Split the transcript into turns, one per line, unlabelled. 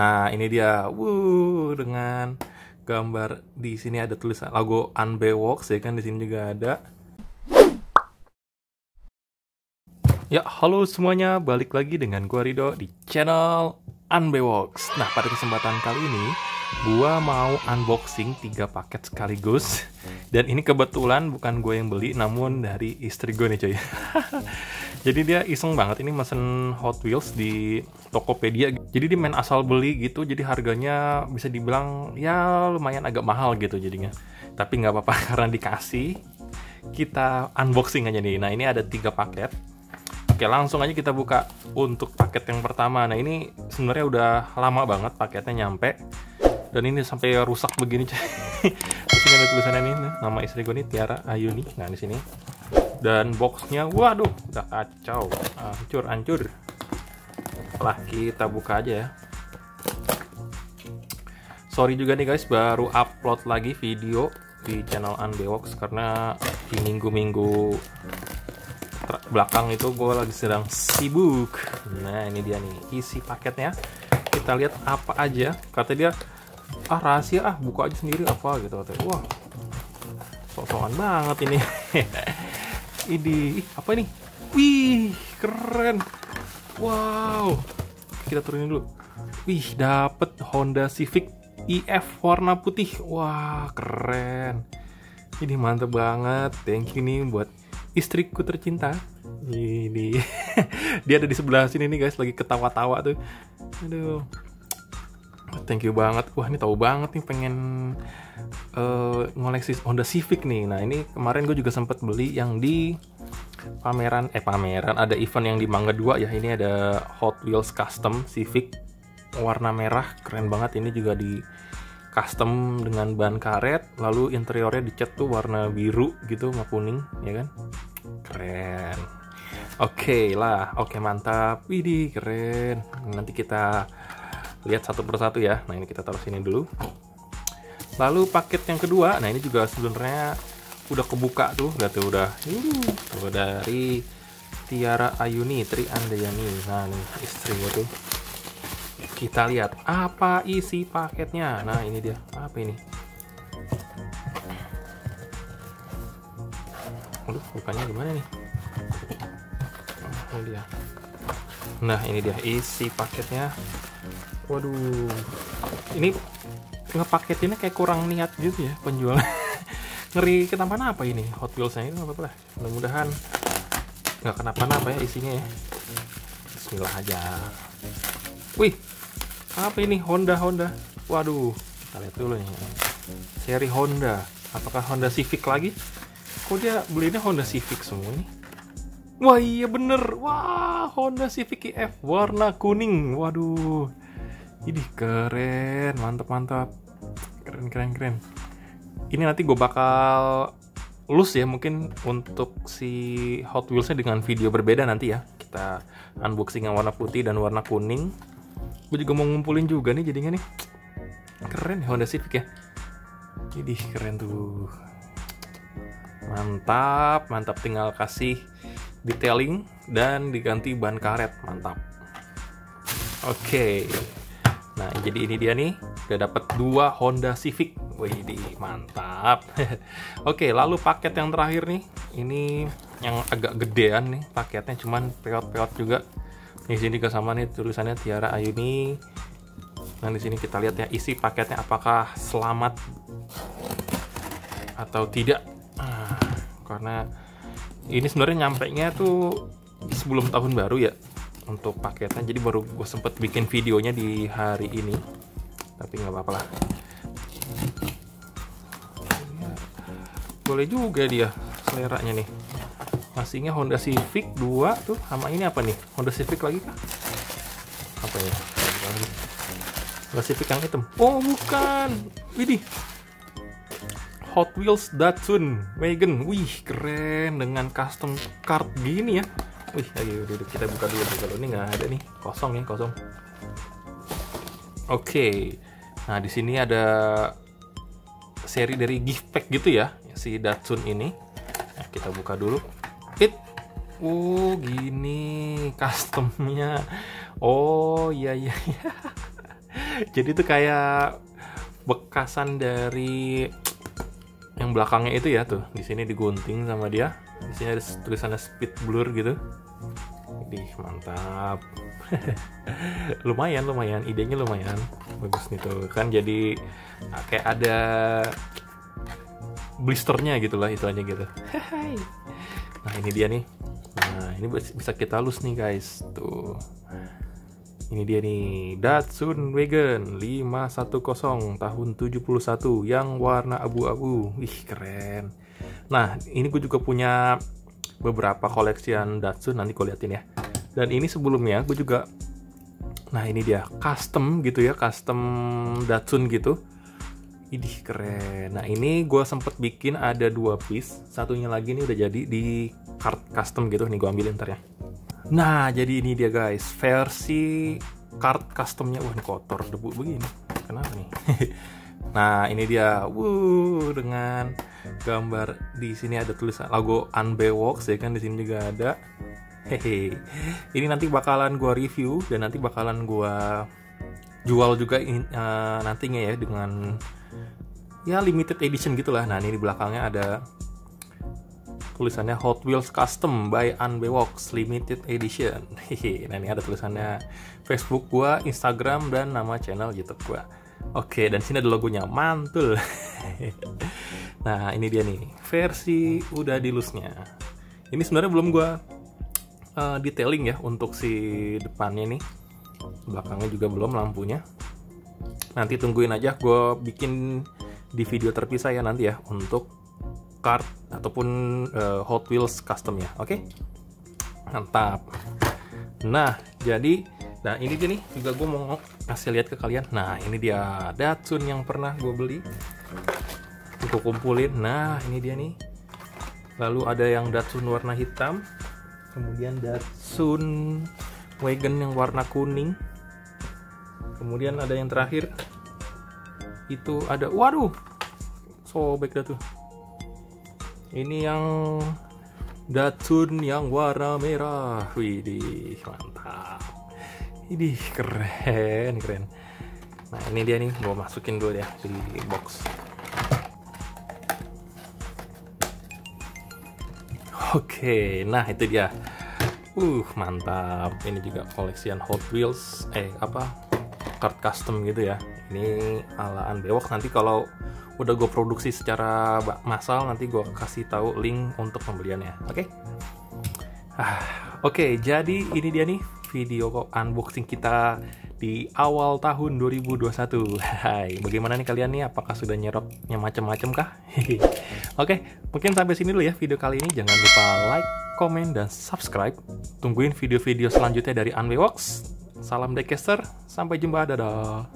Nah, ini dia. Wuh, dengan gambar di sini ada tulisan logo Unbewox ya kan di sini juga ada. Ya, halo semuanya, balik lagi dengan gua Rido di channel Unbewox. Nah, pada kesempatan kali ini gua mau unboxing tiga paket sekaligus. Dan ini kebetulan bukan gue yang beli, namun dari istri gue nih coy. Jadi dia iseng banget ini mesen Hot Wheels di Tokopedia. Jadi dia main asal beli gitu, jadi harganya bisa dibilang ya lumayan agak mahal gitu jadinya. Tapi nggak apa-apa karena dikasih. Kita unboxing aja nih. Nah ini ada tiga paket. Oke langsung aja kita buka untuk paket yang pertama. Nah ini sebenarnya udah lama banget paketnya nyampe. Dan ini sampai rusak begini di sini ada tulisannya ini nama istri gue nih Tiara Ayuni. Nah di sini. Dan boxnya waduh udah kacau. Hancur hancur. Lah kita buka aja ya. Sorry juga nih guys baru upload lagi video di channel Unbox karena di minggu-minggu belakang itu gue lagi sedang sibuk. Nah ini dia nih isi paketnya. Kita lihat apa aja. Kata dia ah rahasia ah buka aja sendiri apa gitu katanya. Wah sok-sokan banget ini. Ini apa ini? Wih keren. Wow. Kita turunin dulu. Wih dapet Honda Civic EF warna putih. Wah keren. Ini mantep banget. Thank you nih buat istriku tercinta. Ini dia ada di sebelah sini nih guys lagi ketawa-tawa tuh. Aduh. Thank you banget. Wah ini tahu banget nih pengen uh, ngoleksi Honda Civic nih. Nah ini kemarin gue juga sempat beli yang di pameran eh pameran. Ada event yang di Mangga 2 ya. Ini ada Hot Wheels Custom Civic. Warna merah keren banget. Ini juga di custom dengan ban karet lalu interiornya dicat tuh warna biru gitu nggak kuning ya kan? Keren. Oke okay lah oke okay, mantap. Widih keren. Nanti kita lihat satu persatu ya. Nah ini kita taruh sini dulu. Lalu paket yang kedua nah ini juga sebenarnya udah kebuka tuh udah tuh udah. Uh, tuh dari Tiara Ayuni Tri Andayani nah istri gue tuh kita lihat apa isi paketnya. Nah ini dia. Apa ini? Aduh, bukannya gimana nih? Ini dia. Nah ini dia isi paketnya. Waduh. Ini ngepaketinnya kayak kurang niat gitu ya penjual. Ngeri kenapa-napa ini? Hot Wheelsnya itu apa lah. Mudah-mudahan nggak kenapa-napa ya isinya ya. Bismillah aja. Wih apa ini? Honda Honda. Waduh kita lihat dulu nih. Seri Honda. Apakah Honda Civic lagi? Kok dia belinya Honda Civic semua nih? Wah iya bener. Wah Honda Civic EF warna kuning. Waduh. Ini keren. Mantap mantap. Keren keren keren. Ini nanti gue bakal lus ya mungkin untuk si Hot Wheelsnya dengan video berbeda nanti ya. Kita unboxing yang warna putih dan warna kuning gue juga mau ngumpulin juga nih jadinya nih. Keren ya Honda Civic ya. Jadi keren tuh. Mantap mantap. Tinggal kasih detailing dan diganti ban karet. Mantap. Oke. Okay. Nah, jadi ini dia nih, udah dapat dua Honda Civic. Wih, mantap. Oke, lalu paket yang terakhir nih, ini yang agak gedean nih paketnya, cuman peot-peot juga. Di sini juga sama nih tulisannya Tiara Ayuni. Nah, di sini kita lihat ya isi paketnya apakah selamat atau tidak. Nah, karena ini sebenarnya nyampe nya tuh sebelum tahun baru ya untuk paketnya jadi baru gue sempet bikin videonya di hari ini tapi nggak apa-apa lah boleh juga dia seleranya nih masihnya Honda Civic 2 tuh sama ini apa nih? Honda Civic lagi kah? Apa ya? Honda Civic yang hitam. Oh bukan. Widih Hot Wheels Datsun Wagon wih keren dengan custom card gini ya. Wih, lagi duduk kita buka dulu kalau ini nggak ada nih, kosong ya, kosong. Oke, okay. nah di sini ada seri dari gift pack gitu ya, si Datsun ini. Nah, kita buka dulu. It, oh gini customnya. Oh iya iya. iya. jadi itu kayak bekasan dari yang belakangnya itu ya tuh. Di sini digunting sama dia. Di sini ada tulisannya speed blur gitu. Wih, mantap. Lumayan lumayan. Idenya lumayan. Bagus nih tuh. Kan jadi nah, kayak ada blisternya gitu lah istilahnya gitu nah ini dia nih. Nah ini bisa kita lus nih guys. Tuh. Ini dia nih. Datsun Wagon 510 tahun 71 yang warna abu-abu. Wih keren. Nah ini gue juga punya beberapa koleksian Datsun nanti kau liatin ya. Dan ini sebelumnya gue juga nah ini dia custom gitu ya custom Datsun gitu Idih keren. Nah ini gue sempet bikin ada dua piece. Satunya lagi nih udah jadi di card custom gitu. Nih gue ambil ntar ya. Nah jadi ini dia guys. Versi card customnya. Wah ini kotor debu begini. Kenapa nih? nah ini dia. Wuh dengan gambar di sini ada tulisan logo Unbewox ya kan di sini juga ada. Hehe. Ini nanti bakalan gue review dan nanti bakalan gue jual juga uh, nantinya ya dengan ya limited edition gitulah. Nah ini di belakangnya ada tulisannya Hot Wheels Custom by Unbewox Limited Edition. Nah ini ada tulisannya Facebook gua, Instagram dan nama channel YouTube gua. Oke, dan sini ada logonya mantul. nah ini dia nih versi udah dilusnya. Ini sebenarnya belum gua uh, detailing ya untuk si depannya nih. Belakangnya juga belum lampunya. Nanti tungguin aja gue bikin di video terpisah ya nanti ya untuk kart ataupun uh, Hot Wheels custom ya. Oke. Okay? Mantap. Nah, jadi nah ini dia nih juga gue mau kasih lihat ke kalian. Nah, ini dia Datsun yang pernah gue beli. Gue kumpulin. Nah, ini dia nih. Lalu ada yang Datsun warna hitam. Kemudian Datsun Wagon yang warna kuning. Kemudian ada yang terakhir itu ada waduh sobek dah tuh. Ini yang Datsun yang warna merah. Widih mantap. Ini keren keren. Nah ini dia nih gue masukin dulu ya di box. Oke nah itu dia. Uh mantap. Ini juga koleksian Hot Wheels eh apa card custom gitu ya. Ini ala Unbewox nanti kalau udah gue produksi secara massal nanti gue kasih tahu link untuk pembeliannya. Oke? Okay? ah, oke. Okay, jadi ini dia nih video unboxing kita di awal tahun 2021 Hai, bagaimana nih kalian nih? Apakah sudah nyeroknya macam-macam kah? Oke mungkin sampai sini dulu ya video kali ini. Jangan lupa like komen dan subscribe. Tungguin video-video selanjutnya dari Unbewox salam decaster sampai jumpa dadah.